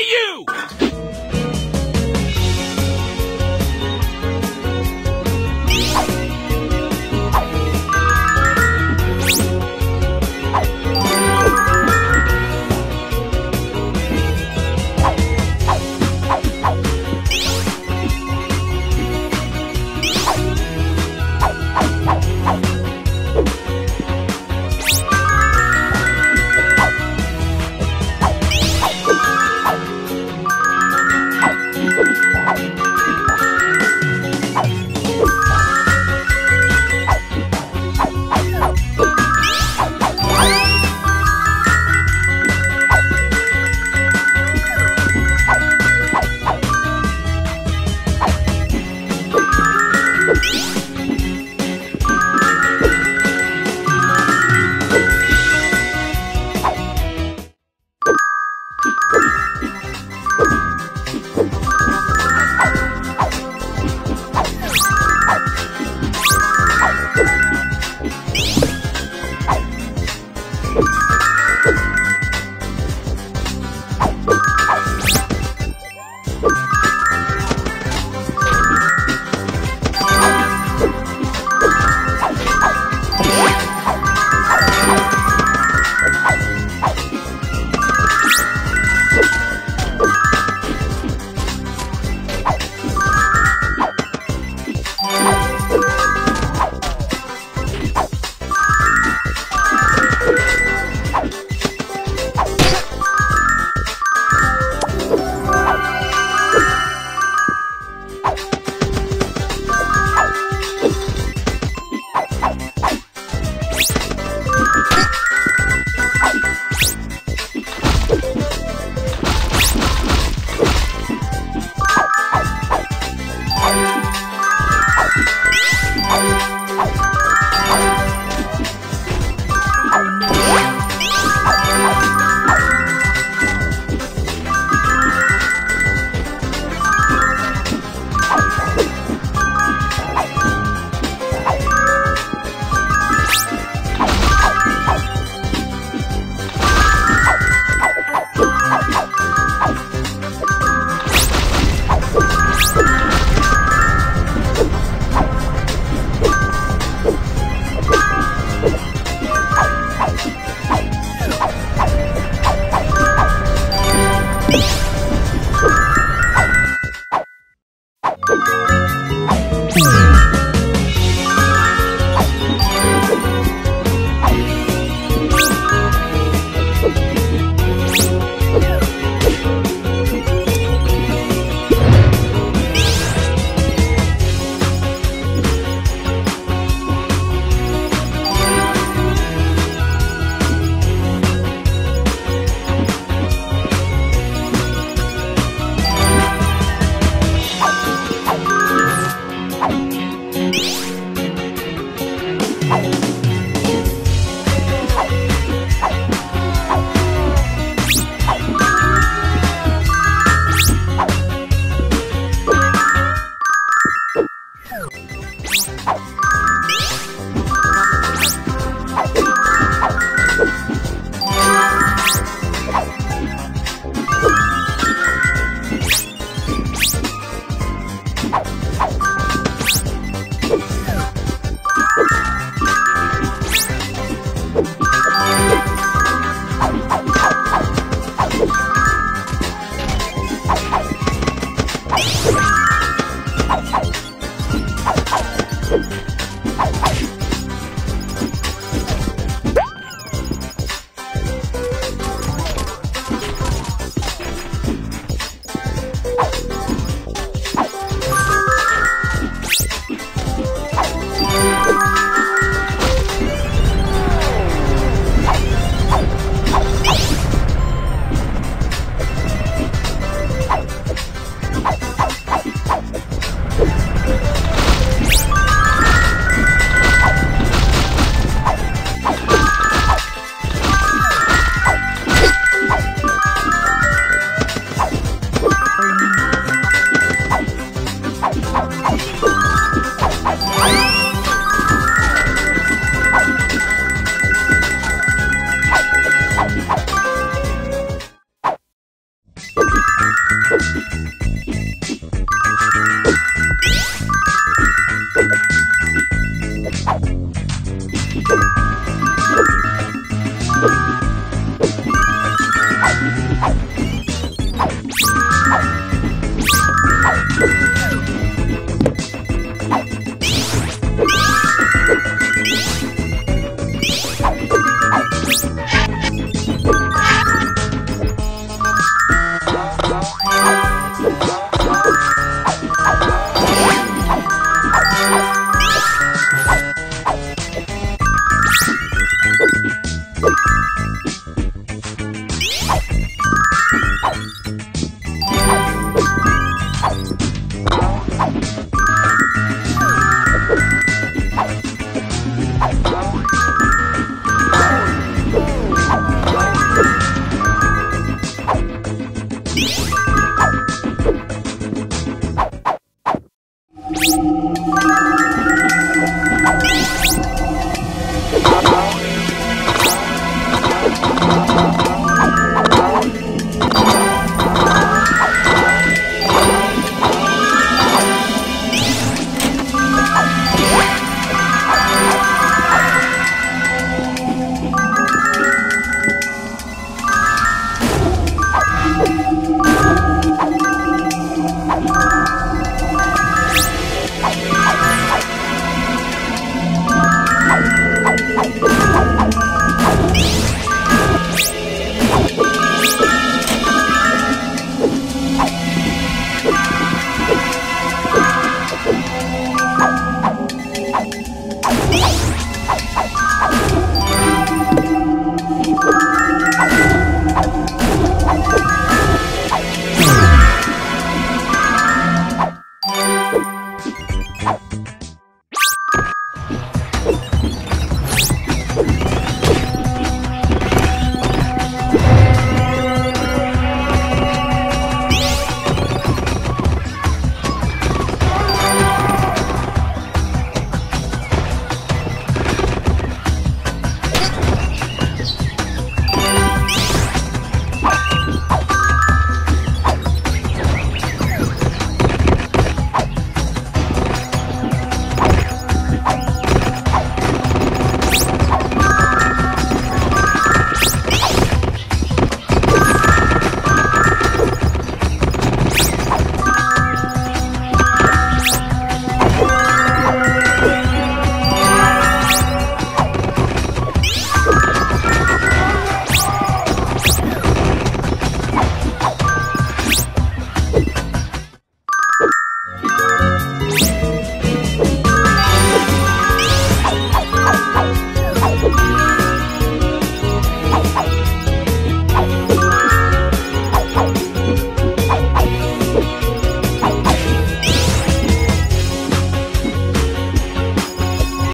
You!